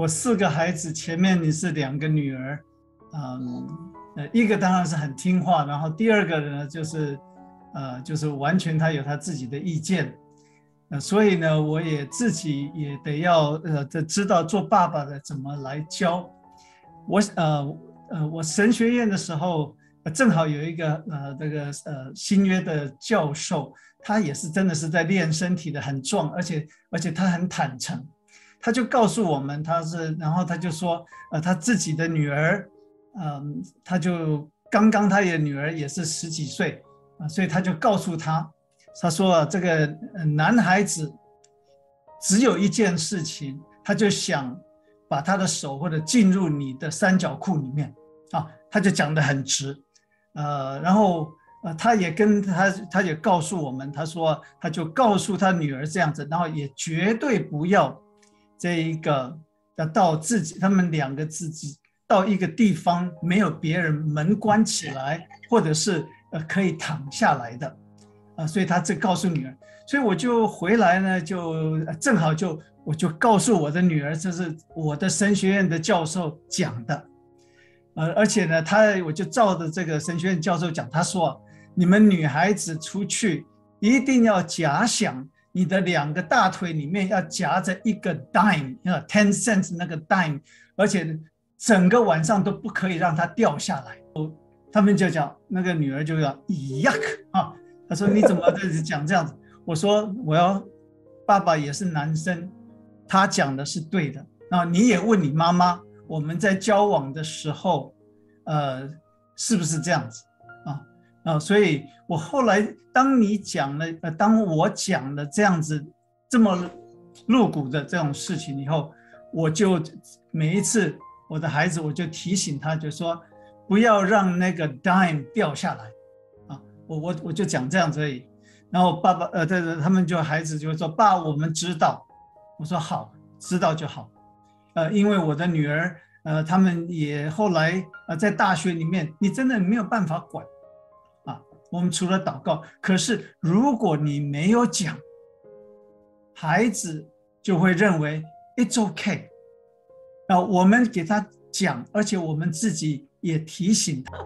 我四个孩子，前面你是两个女儿，嗯，呃，一个当然是很听话，然后第二个呢，就是，呃，就是完全他有他自己的意见，呃，所以呢，我也自己也得要呃，这知道做爸爸的怎么来教。我呃呃，我神学院的时候，正好有一个呃这个呃新约的教授，他也是真的是在练身体的，很壮，而且而且他很坦诚。他就告诉我们，他是，然后他就说，呃，他自己的女儿，嗯，他就刚刚他的女儿也是十几岁，啊，所以他就告诉他，他说这个男孩子只有一件事情，他就想把他的手或者进入你的三角裤里面，啊，他就讲得很直，呃，然后呃，他也跟他，他也告诉我们，他说他就告诉他女儿这样子，然后也绝对不要。这一个要到自己，他们两个自己到一个地方，没有别人，门关起来，或者是呃可以躺下来的，啊，所以他这告诉女儿，所以我就回来呢，就正好就我就告诉我的女儿，这是我的神学院的教授讲的，呃，而且呢，他我就照着这个神学院教授讲，他说你们女孩子出去一定要假想。你的两个大腿里面要夹着一个 dime，啊，ten cents 那个 dime，而且整个晚上都不可以让它掉下来。哦，他们就讲那个女儿就要 yuck 啊，他说你怎么在讲这样子？我说我要爸爸也是男生，他讲的是对的。啊你也问你妈妈，我们在交往的时候，呃，是不是这样子？啊，所以我后来当你讲了，呃，当我讲了这样子这么露骨的这种事情以后，我就每一次我的孩子，我就提醒他，就说不要让那个 dime 掉下来，啊，我我我就讲这样子而已。然后爸爸，呃，对对，他们就孩子就会说，爸，我们知道。我说好，知道就好。呃，因为我的女儿，呃，他们也后来呃在大学里面，你真的没有办法管。我们除了祷告，可是如果你没有讲，孩子就会认为 it's okay。那我们给他讲，而且我们自己也提醒他。